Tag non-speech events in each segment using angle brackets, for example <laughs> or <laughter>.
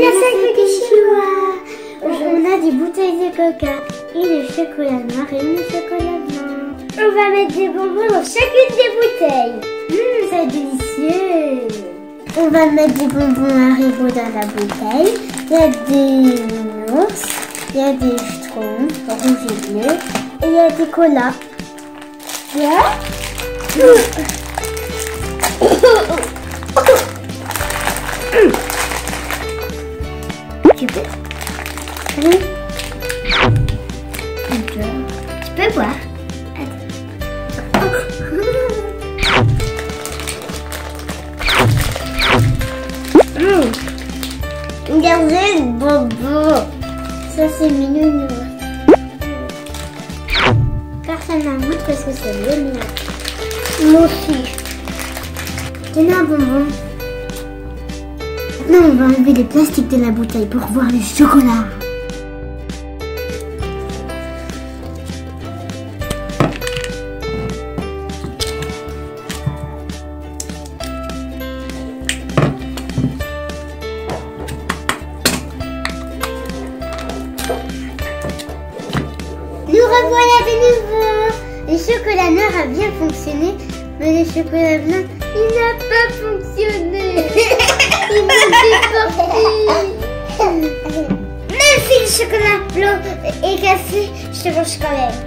Il a cinq petits chinois. On a des bouteilles de coca et le chocolat noir et le chocolat blanc. On va mettre des bonbons dans chacune des bouteilles. Hum, c'est délicieux. On va mettre des bonbons Haribo dans la bouteille. Il y a des ours, il y a des schtroumpfs rouge et bleu et il y a des colas. Yeah. Peux boire. Regardez le bobo. Ça c'est mignon. Personne n'en goûte parce que c'est le mien. Moi aussi. Tenez un bonbon. Maintenant, on va enlever le plastique de la bouteille pour voir le chocolat. Revoilà de nouveau. Le chocolat noir a bien fonctionné, mais le chocolat blanc, il n'a pas fonctionné. <laughs> il m'a déporté. Même si le chocolat blanc est cassé, je mange quand même.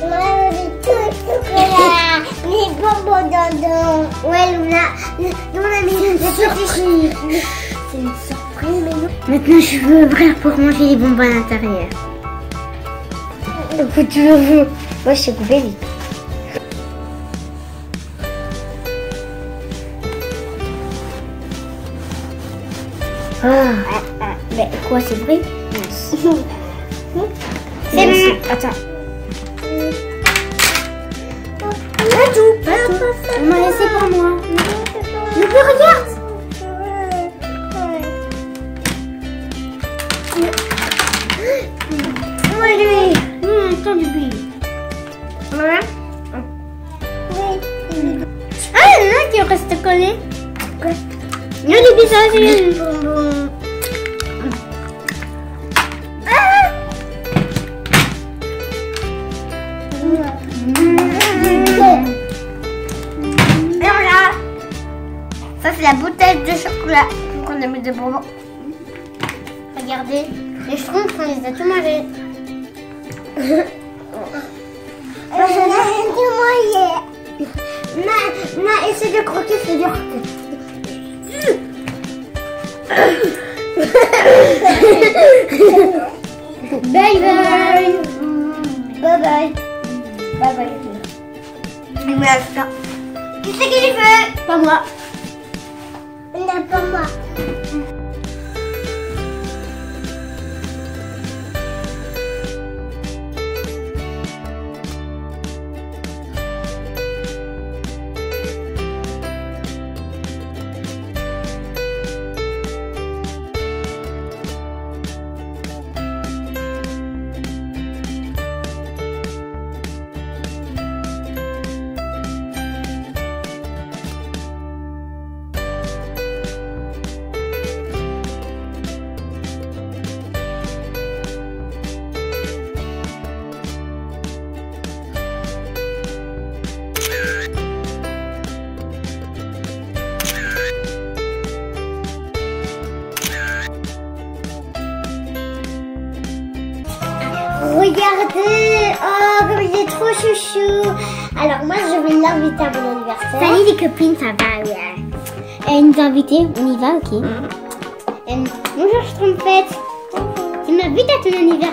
Moi, j'ai tout le chocolat, les bonbons dedans. Ouais, Luna, nous on a mis une surprise. C'est une surprise, mais non. Maintenant, je veux ouvrir pour manger les bonbons à l'intérieur. Écoute, tu veux. Moi, je sais couper vite. Ah, mais quoi, c'est vrai C'est bon. Attends. Pas tout, pas tout. On m'a laissé pour moi. Attends, bébé. Voilà. Ah, il y en a qui restent collés. Quoi Il y a des visages. Ah Et voilà. Ça, c'est la bouteille de chocolat qu'on a mis de bonbons. Regardez, les schtroumpfs, on les a mangés. Ma, ma, essaie de croquer, c'est dur. bye bye. Bye bye. Bye bye. Il me ça. Qui c'est qui les fait Pas moi. Regardez, oh, comme il est trop chouchou. Alors moi, je vais l'inviter à mon anniversaire. Salut les copines, ça va, ouais. Elle nous a invités, on y va, ok. Euh, bonjour, je trompette. Tu m'invites à ton anniversaire